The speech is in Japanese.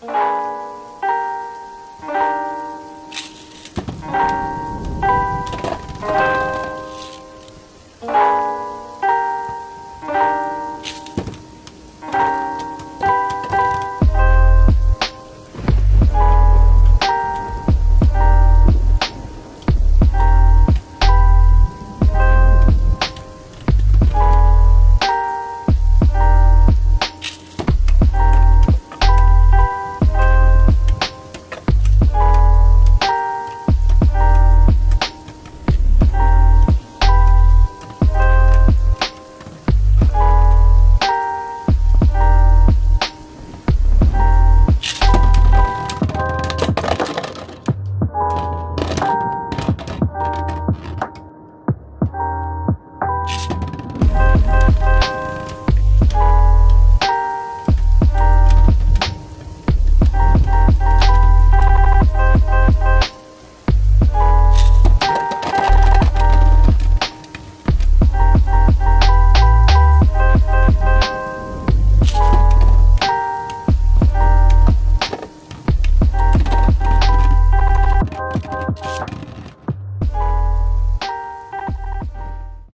Bye.